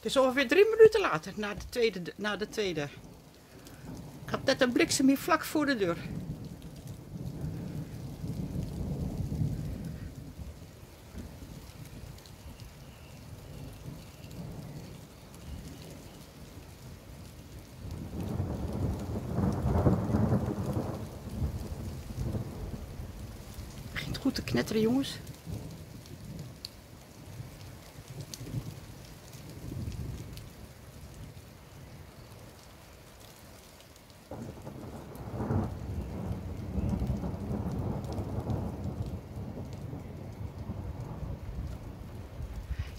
Het is ongeveer drie minuten later, na de tweede. Na de tweede. Ik had net een bliksem hier vlak voor de deur. Begint goed te knetteren, jongens.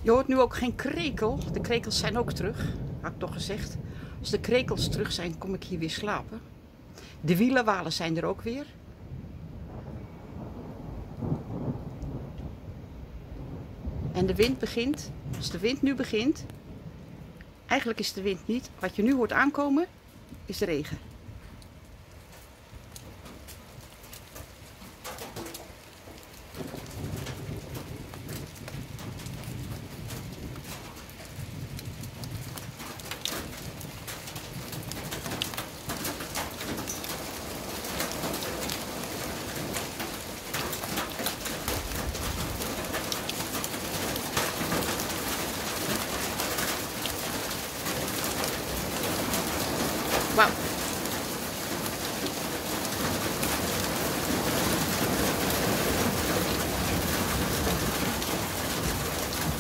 Je hoort nu ook geen krekel. De krekels zijn ook terug, had ik toch gezegd. Als de krekels terug zijn, kom ik hier weer slapen. De wielenwalen zijn er ook weer. En de wind begint, als de wind nu begint, eigenlijk is de wind niet, wat je nu hoort aankomen, is de regen.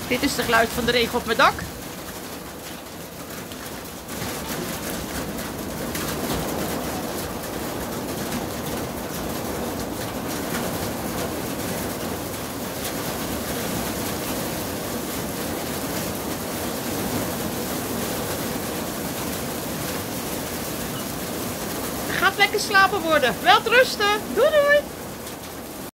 Dit is het geluid van de regen op mijn dak. Gaat lekker slapen worden. Wel rusten. Doei doei.